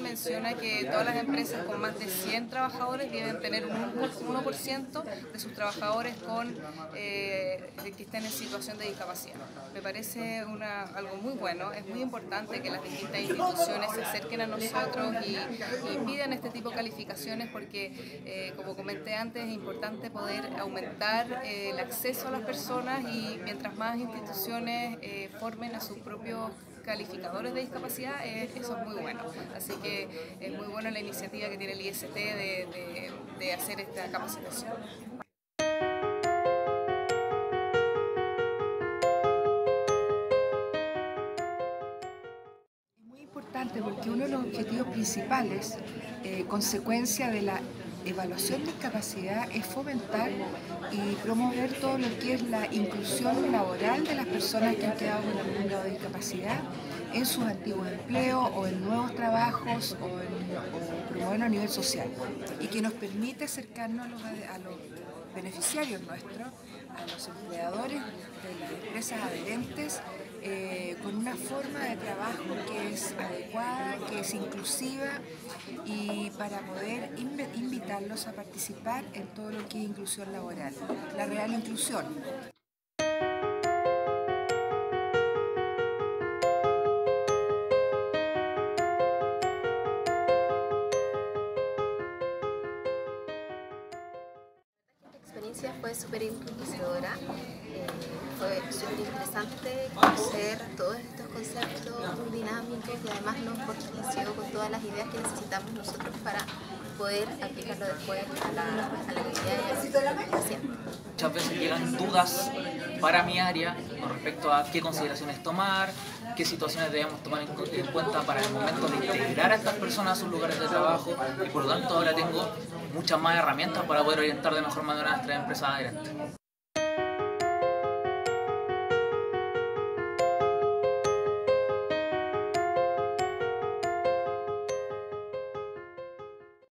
menciona que todas las empresas con más de 100 trabajadores deben tener un 1% de sus trabajadores con, eh, que estén en situación de discapacidad. Me parece una, algo muy bueno, es muy importante que las distintas instituciones se acerquen a nosotros y, y este tipo de calificaciones porque, eh, como comenté antes, es importante poder aumentar eh, el acceso a las personas y mientras más instituciones formen a sus propios calificadores de discapacidad, eso es muy bueno. Así que es muy buena la iniciativa que tiene el IST de, de hacer esta capacitación. Muy importante porque uno de los objetivos principales, eh, consecuencia de la evaluación de discapacidad es fomentar y promover todo lo que es la inclusión laboral de las personas que han quedado con algún grado de discapacidad en sus antiguos empleos o en nuevos trabajos o, en, promoverlo a nivel social y que nos permite acercarnos a los, beneficiarios nuestros, a los empleadores de las empresas adherentes eh, forma de trabajo que es adecuada, que es inclusiva y para poder invitarlos a participar en todo lo que es inclusión laboral, la real inclusión. Experiencia fue súper enriquecedora, eh, fue súper interesante conocer todos estos conceptos muy dinámicos y además nos fortaleció con todas las ideas que necesitamos nosotros para poder aplicarlo después a la, a la vida del paciente. Muchas veces llegan dudas para mi área con respecto a qué consideraciones tomar, qué situaciones debemos tomar en cuenta para el momento de integrar a estas personas a sus lugares de trabajo y por lo tanto ahora tengo muchas más herramientas para poder orientar de mejor manera a nuestras empresas adherentes.